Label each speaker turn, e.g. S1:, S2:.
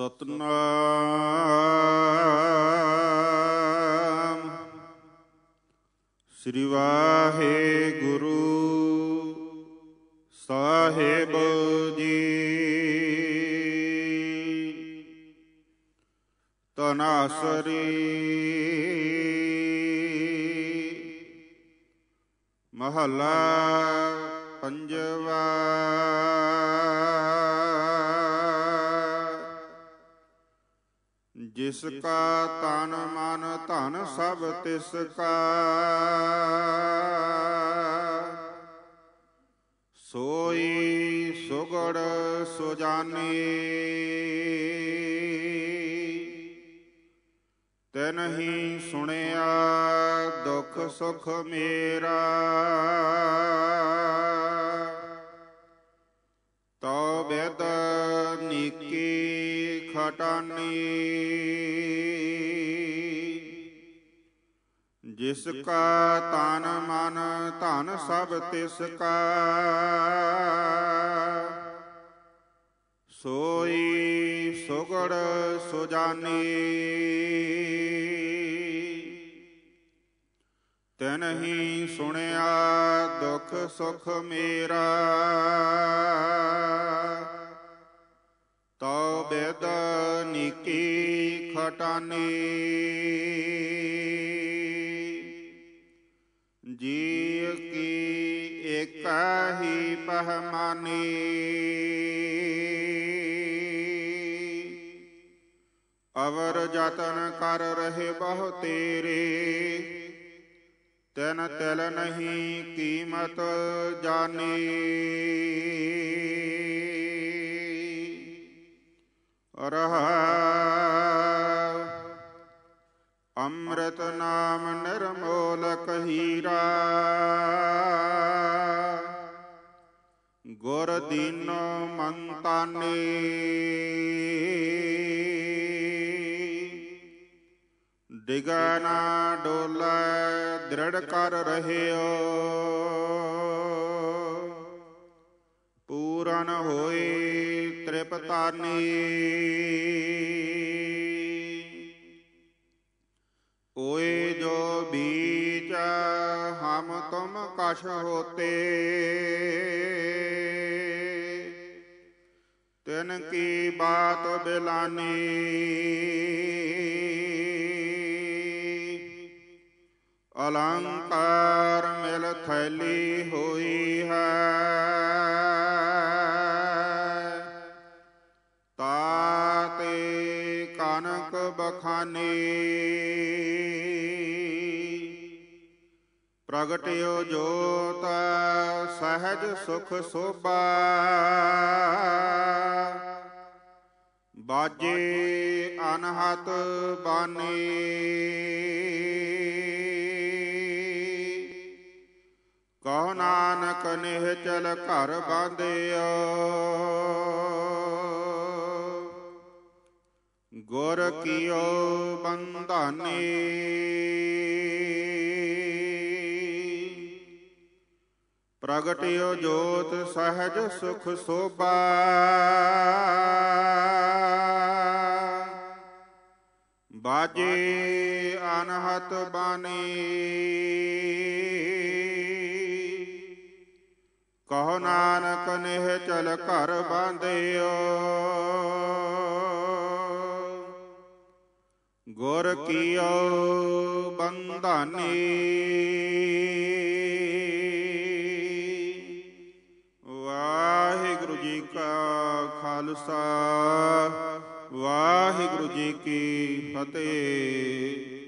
S1: ਸਤਨਾਮ। ਸ੍ਰੀ ਵਾਹਿਗੁਰੂ ਸਾਹਿਬ ਜੀ। ਤਨਾਸਰੀ ਮਹਲਾ ਪੰਜਵਾ। ਜਿਸ ਕਾ ਤਨ ਮਨ ਧਨ ਸਭ ਤਿਸ ਕਾ। ਸੋਈ ਸੁਗੜ ਸੁਜਾਨੀ। ਤਨਹੀ ਸੁਣਿਆ ਦੁਖ ਸੁਖ ਮੇਰਾ। ਤਉ ਬੇਦ ਨੀਕੀ ਖਟਾਨੀ ਜਿਸ ਕਾ ਤਨ ਮਨ, ਧਨ ਸਭ ਤਿਸ ਕਾ। ਸੋਈ ਸੁਗੜ ਸੁਜਾਨੀ। ਤਨਹੀ ਸੁਣਿਆ ਦੁਖ ਸੁਖ ਮੇਰਾ। ਤਉ ਬੇਦ ਨੀਕੀ ਖਟਾਨੀ। ਜੀਵ ਕੀ ਏਕਾ ਪਹਮਾਨੀ ਅਵਰ ਜਤਨ ਕਰ ਰਹੇ ਬਹੁ ਤੇਰੇ। ਤਨ ਤਿਲ ਨਹੀਂ ਕੀਮਤ ਜਾਣੀ ਰਹਾ ਅੰਮ੍ਰਿਤ ਨਾਮ ਨਿਰਮੋਲਕ ਹੀਰਾ ਗੁਰ ਦੀਨੋ ਮੰਤਾਨੀ ਡਿਗਾ ਨਾ ਡੋਲੇ ਦ੍ਰਿੜ ਕਰ ਰਹਿਓ ਪੂਰਨ ਹੋਏ ਤ੍ਰਿਪਤਾਨੀ ਓਏ ਜੋ ਬੀਚ ਹਮ ਤੁਮ ਕਛ ਹੋਤੇ, ਤਿਨ ਕੀ ਬਾਤ ਬਿਲਾਨੀ। ਅਲੰਕਾਰ ਮਿਲ ਥੈਲੀ ਹੋਈ ਹੈ ਨਾਨਕ ਬਖਾਨੀ। ਪ੍ਰਗਟਿਓ ਜੋਤ ਸਹਿਜ ਸੁਖ ਸੋਭਾ। ਬਾਜੇ ਅਨਹਤ ਬਾਣੀ ਕਹੋ ਨਾਨਕ ਨਿਹਚਲ ਘਰ ਬਾਂਧਿਓ। ਗੁਰ ਕੀਓ ਬੰਧਾਨੀ। ਪ੍ਰਗਟਿਓ ਜੋਤ ਸਹਿਜ ਸੁਖ ਸੋਭਾ। ਬਾਜੇ ਅਨਹਤ ਬਾਣੀ। ਕਹੋ ਨਾਨਕ ਨਿਹ ਚਲ ਘਰ ਬਾਂਧਿਓ। ਗੁਰ ਕੀਓ ਬੰਧਾਨੀ। ਵਾਹਿਗੁਰੂ ਜੀ ਕਾ ਖਾਲਸਾ ਵਾਹਿਗੁਰੂ ਜੀ ਕੀ ਫਤਿਹ।